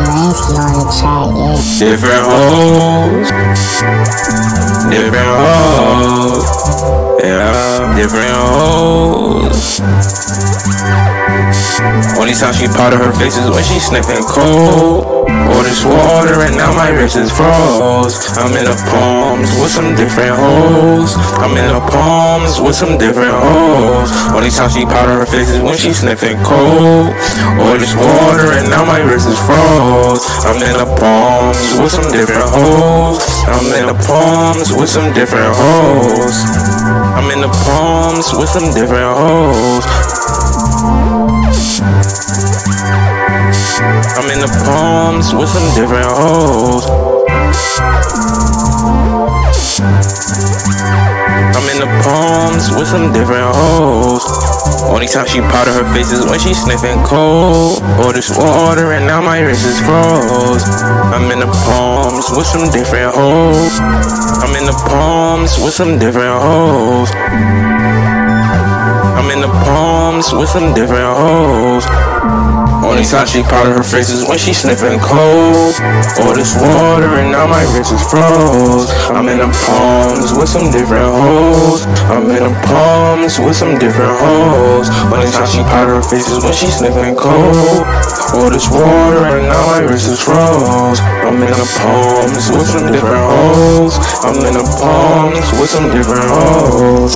Lanski on the track, yeah. Different hoes. Different hoes. Yeah, different hoes. Only time she powder her face is when she sniffing cold. Pour this water and now my wrist is froze. I'm in the palms with some different hoes. I'm in the palms with some different hoes. Only time she powder her face is when she sniffing cold. Pour this water and now my wrist is froze. I'm in the palms with some different hoes. I'm in the palms with some different hoes. I'm in the palms with some different hoes. In the palms with some different hoes. I'm in the palms with some different hoes. Only time she powder her face is when she sniffing cold. Pour this water and now my wrist is froze. I'm in the palms with some different hoes. I'm in the palms with some different hoes. I'm in the palms with some different hoes. Only time she powder her face is when she sniffing cold. All this water and now my wrist is froze. I'm in the palms with some different hoes. I'm in the palms with some different hoes. Only time she powder her face is when she sniffing cold. All this water and now my wrist is froze. I'm in the palms with some different hoes. I'm in the palms with some different hoes.